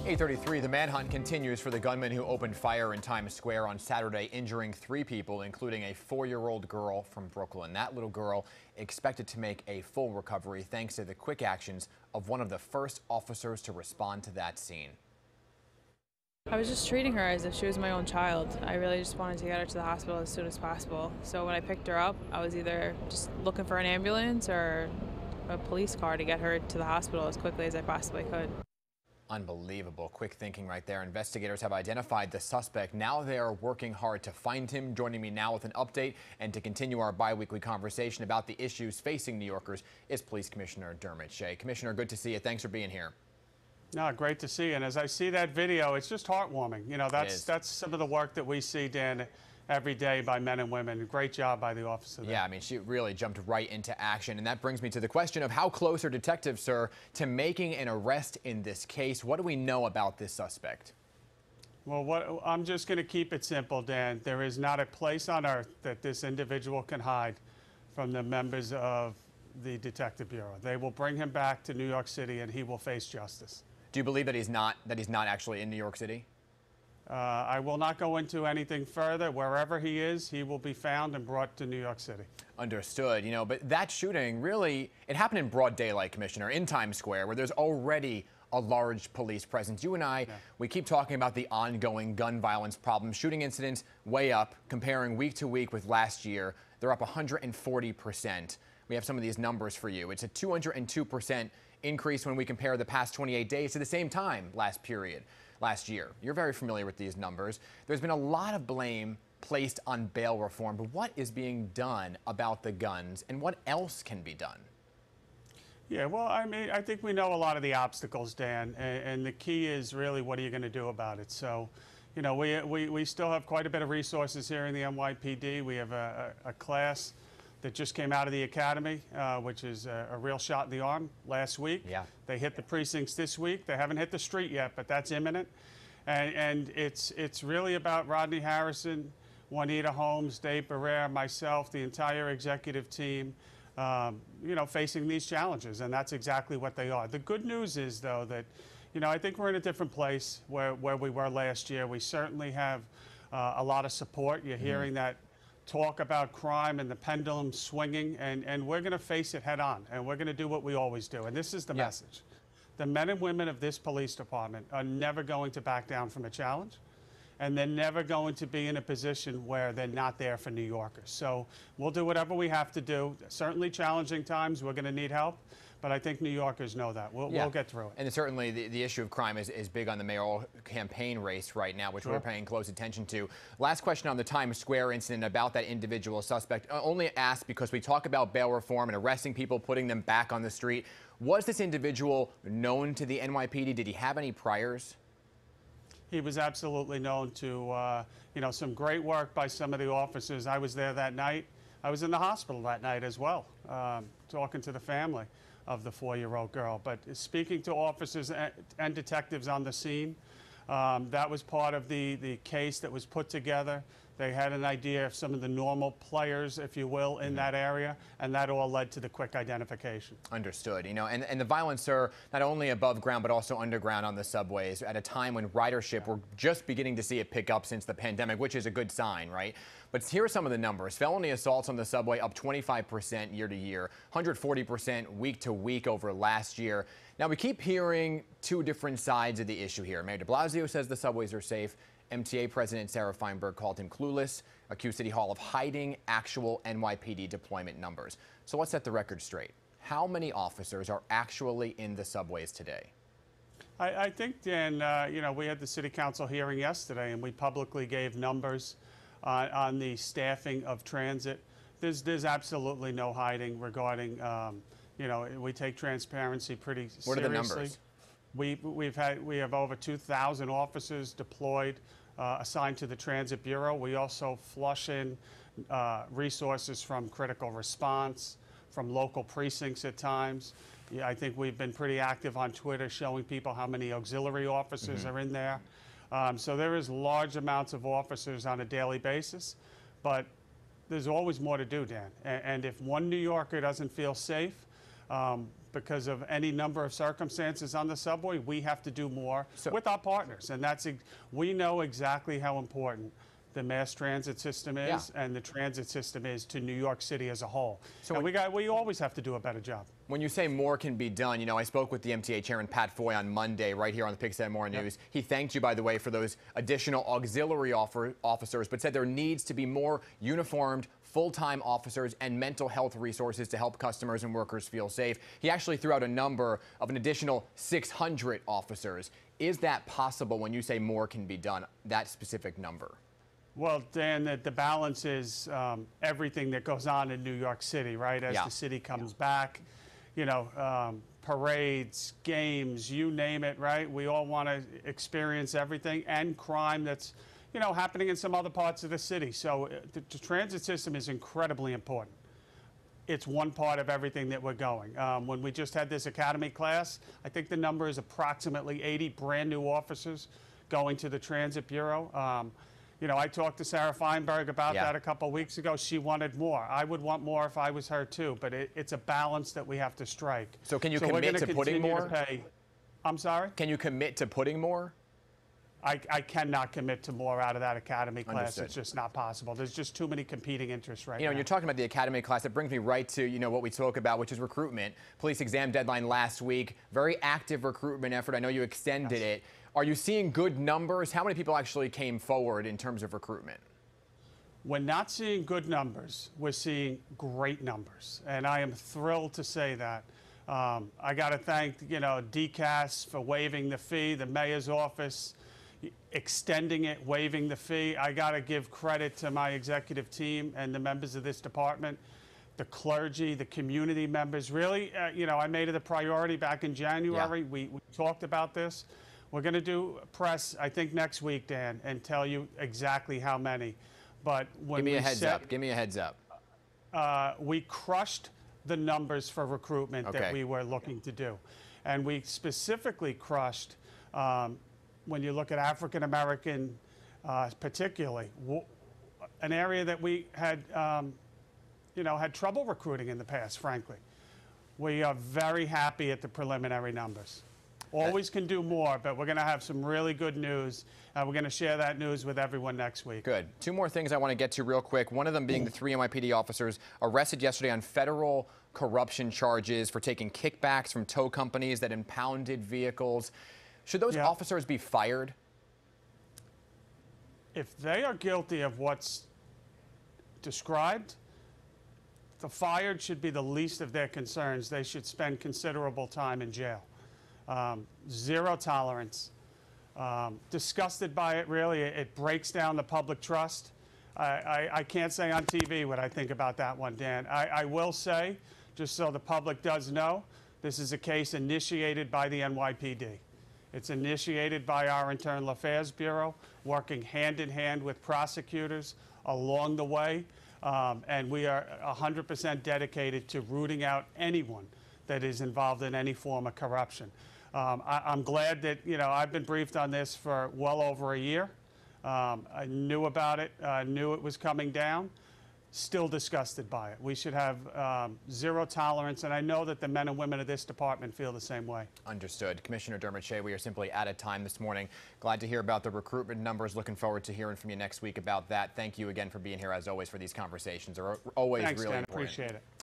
833, the manhunt continues for the gunman who opened fire in Times Square on Saturday, injuring three people, including a four-year-old girl from Brooklyn. That little girl expected to make a full recovery thanks to the quick actions of one of the first officers to respond to that scene. I was just treating her as if she was my own child. I really just wanted to get her to the hospital as soon as possible. So when I picked her up, I was either just looking for an ambulance or a police car to get her to the hospital as quickly as I possibly could. Unbelievable. Quick thinking right there. Investigators have identified the suspect. Now they are working hard to find him. Joining me now with an update and to continue our biweekly conversation about the issues facing New Yorkers is Police Commissioner Dermot Shea. Commissioner, good to see you. Thanks for being here. No, great to see you. And as I see that video, it's just heartwarming. You know, that's that's some of the work that we see, Dan, every day by men and women. Great job by the officer. There. Yeah, I mean, she really jumped right into action. And that brings me to the question of how close are detectives, sir, to making an arrest in this case? What do we know about this suspect? Well, what, I'm just going to keep it simple, Dan. There is not a place on earth that this individual can hide from the members of the Detective Bureau. They will bring him back to New York City and he will face justice. Do you believe that he's not that he's not actually in New York City? Uh, I will not go into anything further. Wherever he is, he will be found and brought to New York City. Understood. You know, but that shooting really, it happened in broad daylight, Commissioner, in Times Square, where there's already a large police presence. You and I, yeah. we keep talking about the ongoing gun violence problem. Shooting incidents way up, comparing week to week with last year. They're up 140%. We have some of these numbers for you. It's a 202% increase when we compare the past 28 days to the same time last period last year. You're very familiar with these numbers. There's been a lot of blame placed on bail reform, but what is being done about the guns and what else can be done? Yeah, well, I mean, I think we know a lot of the obstacles, Dan, and, and the key is really what are you going to do about it? So, you know, we, we, we still have quite a bit of resources here in the NYPD. We have a, a, a class that just came out of the academy, uh, which is a, a, real shot in the arm last week. Yeah. They hit the precincts this week. They haven't hit the street yet, but that's imminent. And, and it's, it's really about Rodney Harrison, Juanita Holmes, Dave Barrera, myself, the entire executive team, um, you know, facing these challenges. And that's exactly what they are. The good news is, though, that, you know, I think we're in a different place where, where we were last year. We certainly have uh, a lot of support. You're mm-hmm. hearing that talk about crime and the pendulum swinging, and, and we're going to face it head on, and we're going to do what we always do. And this is the yeah. message. The men and women of this police department are never going to back down from a challenge, and they're never going to be in a position where they're not there for New Yorkers. So we'll do whatever we have to do. Certainly challenging times, we're going to need help. But I think New Yorkers know that. We'll, yeah. we'll get through it. And certainly the, the issue of crime is, is big on the mayoral campaign race right now, which sure. we're paying close attention to. Last question on the Times Square incident about that individual suspect. Uh, only asked because we talk about bail reform and arresting people, putting them back on the street. Was this individual known to the NYPD? Did he have any priors? He was absolutely known to, uh, you know, some great work by some of the officers. I was there that night. I was in the hospital that night as well, um, talking to the family of the four-year-old girl. But speaking to officers and detectives on the scene, um, that was part of the, the case that was put together. They had an idea of some of the normal players, if you will, in mm -hmm. that area, and that all led to the quick identification. Understood. You know, and, and the violence are not only above ground, but also underground on the subways at a time when ridership, we're just beginning to see it pick up since the pandemic, which is a good sign, right? But here are some of the numbers. Felony assaults on the subway up 25% year to year, 140% week to week over last year. Now, we keep hearing two different sides of the issue here. Mayor de Blasio says the subways are safe. MTA President Sarah Feinberg called him clueless, accused City Hall of hiding actual NYPD deployment numbers. So let's set the record straight. How many officers are actually in the subways today? I, I think, Dan, uh, you know, we had the City Council hearing yesterday and we publicly gave numbers uh, on the staffing of transit. There's, there's absolutely no hiding regarding, um, you know, we take transparency pretty seriously. What are the numbers? We, we've had, we have over 2,000 officers deployed, uh, assigned to the Transit Bureau. We also flush in uh, resources from critical response, from local precincts at times. Yeah, I think we've been pretty active on Twitter showing people how many auxiliary officers mm -hmm. are in there. Um, so there is large amounts of officers on a daily basis, but there's always more to do, Dan. And, and if one New Yorker doesn't feel safe, um, because of any number of circumstances on the subway, we have to do more So- with our partners. And that's, we know exactly how important the mass transit system is Yeah. and the transit system is to New York City as a whole. So we got, we you always have to do a better job. When you say more can be done, you know, I spoke with the MTA chairman Pat Foye on Monday right here on the PIX Morning News. He thanked you, by the way, for those additional auxiliary offer, officers, but said there needs to be more uniformed full-time officers and mental health resources to help customers and workers feel safe. He actually threw out a number of an additional 600 officers. Is that possible when you say more can be done, that specific number? Well, Dan, the, the balance is um, everything that goes on in New York City, right? As Yeah. the city comes back, you know, um, parades, games, you name it, right? We all want to experience everything and crime that's, you know, happening in some other parts of the city. So uh, the, the transit system is incredibly important it's one part of everything that we're going. Um, when we just had this academy class, I think the number is approximately 80 brand new officers going to the Transit Bureau. Um, you know, I talked to Sarah Feinberg about Yeah. that a couple of weeks ago. She wanted more. I would want more if I was her too, but it, it's a balance that we have to strike. So can you we're commit gonna putting more? pay. I'm sorry? Can you commit to putting more? I, I cannot commit to more out of that academy class. Understood. It's just not possible. There's just too many competing interests right You know, now. you're talking about the academy class. It brings me right to you know what we spoke about, which is recruitment. Police exam deadline last week. Very active recruitment effort. I know you extended it. Are you seeing good numbers? How many people actually came forward in terms of recruitment? We're not seeing good numbers. We're seeing great numbers, and I am thrilled to say that. Um, I got to thank you know DCAS for waiving the fee, the mayor's office extending it, waiving the fee. I got to give credit to my executive team and the members of this department, the clergy, the community members. Really, uh, you know, I made it a priority back in January. We, we talked about this. We're going to do press, I think, next week, Dan, and tell you exactly how many. But when Give me we a heads set, up. Give me a heads up. uh, we crushed the numbers for recruitment Okay. that we were looking to do. And we specifically crushed, um, when you look at African American, uh, particularly, w- an area that we had, um, you know, had trouble recruiting in the past, frankly. We are very happy at the preliminary numbers. Always can do more, but we're going to have some really good news. and we're going to share that news with everyone next week. Good. Two more things I want to get to real quick. One of them being the three NYPD officers arrested yesterday on federal corruption charges for taking kickbacks from tow companies that impounded vehicles. Should those Yeah. officers be fired? if they are guilty of what's described, the fired should be the least of their concerns. They should spend considerable time in jail. Um, zero tolerance. Um, disgusted by it, really. It, it breaks down the public trust. I, I, I can't say on TV what I think about that one, Dan. I, I will say, just so the public does know, this is a case initiated by the NYPD. It's initiated by our Internal Affairs Bureau, working hand in hand with prosecutors along the way. Um, and we are 100% dedicated to rooting out anyone that is involved in any form of corruption. Um, I, I'm glad that, you know, I've been briefed on this for well over a year. Um, I knew about it, uh, knew it was coming down still disgusted by it. We should have um, zero tolerance, and I know that the men and women of this department feel the same way. Understood. Commissioner Dermot Shea, we are simply out of time this morning. Glad to hear about the recruitment numbers. Looking forward to hearing from you next week about that. Thank you again for being here, as always, for these conversations. They're always Thanks, really Dan. important. Appreciate it.